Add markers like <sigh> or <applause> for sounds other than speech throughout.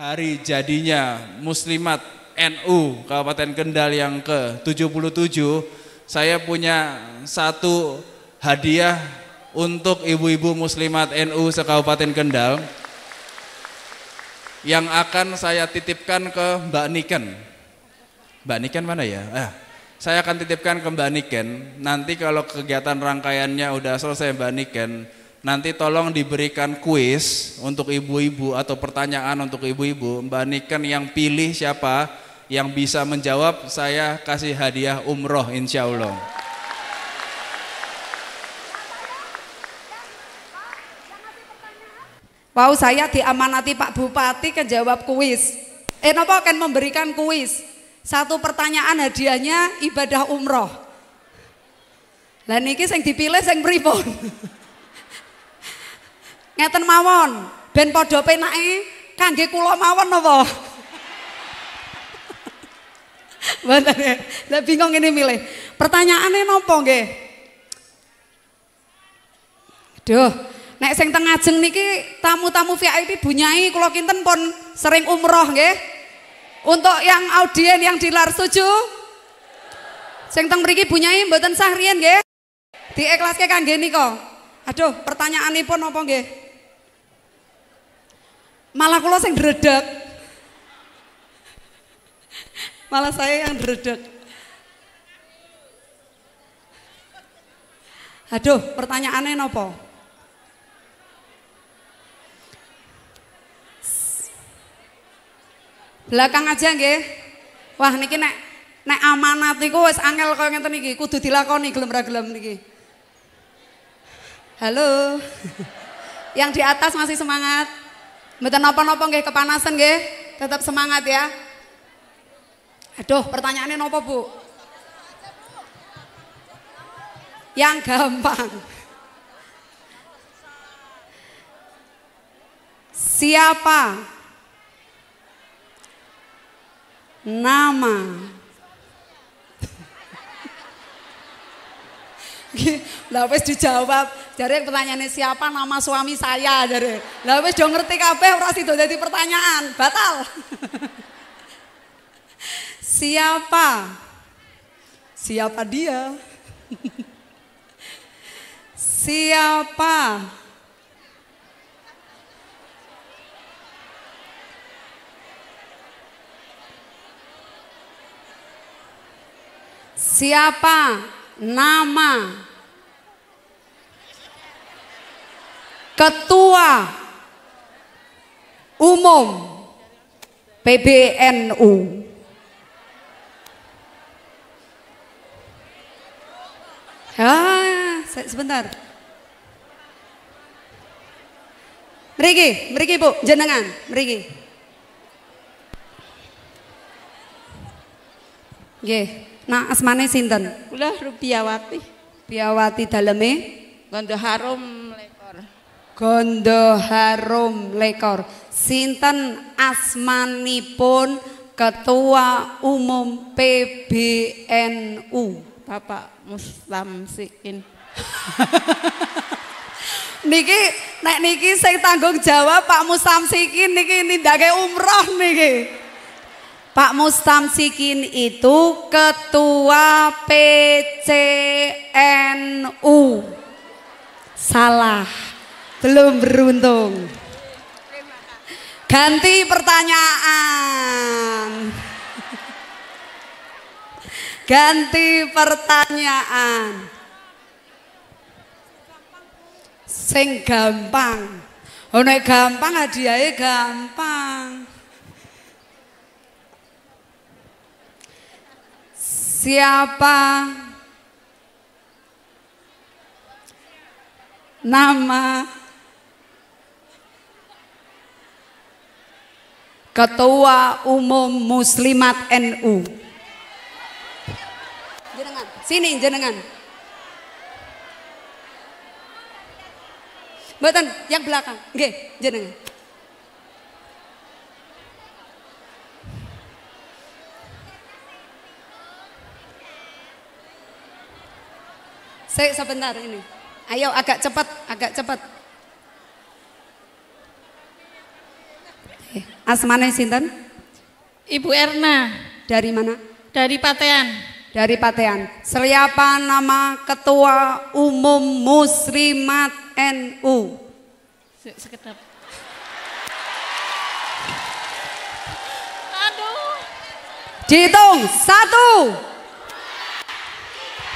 hari jadinya Muslimat NU Kabupaten Kendal yang ke-77, saya punya satu hadiah untuk ibu-ibu Muslimat NU se-Kabupaten Kendal yang akan saya titipkan ke Mbak Niken. Mbak Niken mana ya? Ah, saya akan titipkan ke Mbak Niken. Nanti kalau kegiatan rangkaiannya udah selesai Mbak Niken, nanti tolong diberikan kuis untuk ibu-ibu atau pertanyaan untuk ibu-ibu. Mbak Niken yang pilih siapa yang bisa menjawab, saya kasih hadiah umroh insya Allah. Wow, saya diamanati Pak Bupati ke jawab kuis. Eh, nopo akan memberikan kuis. Satu pertanyaan hadiahnya ibadah umroh. Lah niki sing dipilih sing pripun? <laughs> Ngeten mawon, ben padha penake kangge kula mawon napa? <laughs> Mboten. ya? Lah bingung ini milih. Pertanyaannya nopo nggih? Duh, nek sing teng ajeng niki tamu-tamu VIP bunyai kula kinten pun sering umroh nggih. Untuk yang audien yang di lar setuju? Sing teng mriki bunyai mboten sah riyen nggih. Diiklaske kangge nika. Aduh, pertanyaanipun apa nggih? Malah kula sing dredeg. Malah saya yang dredeg. Aduh, pertanyaannya nopo? Belakang aja nggih. Wah niki nek nek amanat iku wis angel kaya ngeten iki, kudu dilakoni gelem ra gelem niki. Halo. Yang di atas masih semangat. Mboten napa-napa nggih kepanasan nggih. Tetap semangat ya. Aduh, pertanyaannya nopo, Bu? Yang gampang. Siapa nama Lah wis dijawab. Jare pertanyaannya siapa nama suami saya jare. Lah wis do ngerti kabeh ora sido dadi pertanyaan. Batal. <laughs> siapa? Siapa dia? <laughs> siapa? Siapa nama Ketua Umum PBNU? Ah, se- sebentar. Mriki, mriki Bu, jenengan, mriki. Nggih, nah asmane sinten? Kula Rupiawati, Piawati daleme Gondo Harum. Gondo Harum Lekor. Sinten asmanipun Ketua Umum PBNU? Bapak Mustamsikin. <laughs> Niki nek niki sing tanggung jawab Pak Mustamsikin niki nindake umroh niki. Pak Mustamsikin itu ketua PCNU. Salah. Belum beruntung. Ganti pertanyaan. Ganti pertanyaan. Sing gampang. Oh nek gampang hadiahnya gampang. Siapa nama Ketua Umum Muslimat NU? Jenengan, sini jenengan. Mboten, yang belakang. Nggih, jenengan. Saya sebentar ini. Ayo agak cepat, agak cepat. Asmane sinten? Ibu Erna Dari mana? dari Patean. Dari Patean. Siapa nama Ketua Umum Muslimat NU? Se- Sekedap. Aduh, Dihitung satu,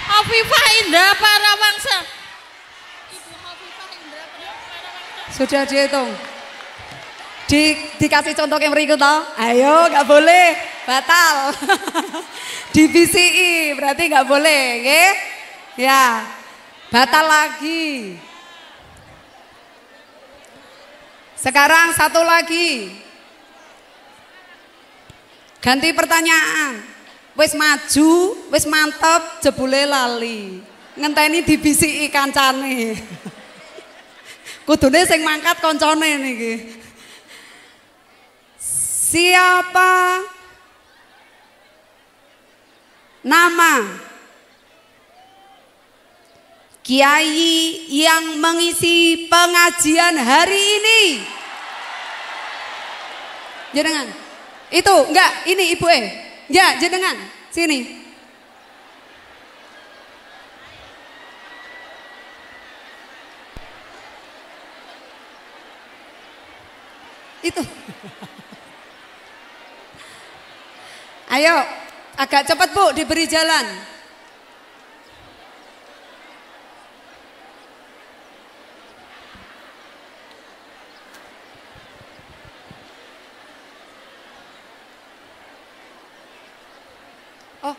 Afifah Indah Parawangsa. Ibu Afifah Indah Parawangsa. sudah dihitung. Di, dikasih contoh yang berikut toh. Ayo, nggak boleh, batal. <laughs> Di BCI berarti nggak boleh, oke? Ya, batal lagi. Sekarang satu lagi. Ganti pertanyaan. Wis maju, wis mantep, jebule lali. Ngenteni di BCI kancane. <laughs> Kudune sing mangkat koncone niki. Siapa nama kiai yang mengisi pengajian hari ini? Jenengan. Itu enggak, ini Ibu E. Ya, jenengan. Sini. Itu. <laughs> Ayo, agak cepat Bu, diberi jalan. Oh.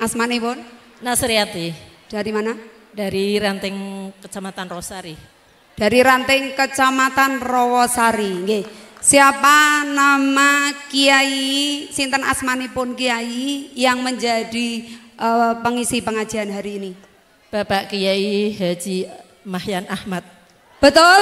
Asmani Bon, Nasriati dari mana? dari Ranting Kecamatan Rosari. Dari Ranting Kecamatan Rawasari. Nggih. Siapa nama Kiai sinten asmanipun Kiai yang menjadi eh, pengisi pengajian hari ini? Bapak Kiai Haji Mahyan Ahmad. Betul?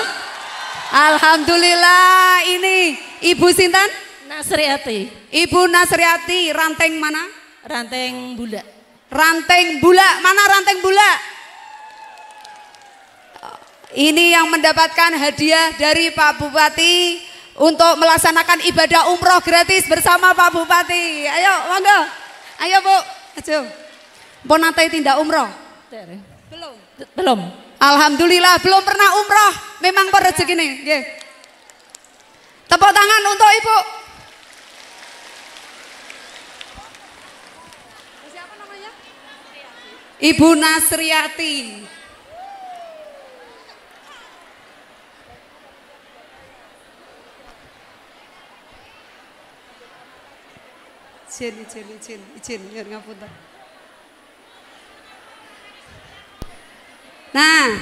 Alhamdulillah ini Ibu sinten? Nasriati Ibu Nasriati ranting mana? Ranting Bula. Ranting Bulak. Mana ranting Bulak? Ini yang mendapatkan hadiah dari Pak Bupati untuk melaksanakan ibadah umroh gratis bersama Pak Bupati. Ayo, monggo. Ayo, Bu. Ayo. Pun nanti tindak umroh? Belum. Belum. Alhamdulillah belum pernah umroh. Memang per rezeki nih. Nggih. Tepuk tangan untuk Ibu. Siapa namanya? Ibu Nasriati. Izin, izin, izin, izin, nyuwun ngapunten. Nah,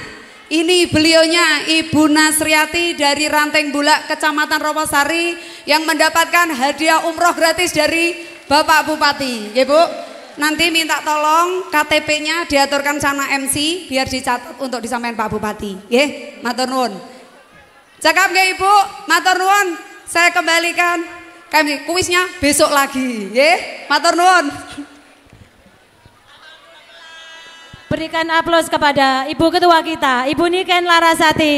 ini beliaunya Ibu Nasriati dari Ranteng Bulak, Kecamatan Rawasari yang mendapatkan hadiah umroh gratis dari Bapak Bupati. Ya Bu, nanti minta tolong KTP-nya diaturkan sana MC biar dicatat untuk disampaikan Pak Bupati. Ya, matur nuwun. Cakap nggih Ibu, matur nuwun. Saya kembalikan kami kuisnya besok lagi, ya. Matur nuwun. Berikan aplaus kepada Ibu Ketua kita, Ibu Niken Larasati.